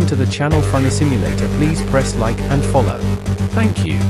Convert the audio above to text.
welcome to the channel Funny Simulator please press like and follow. Thank you.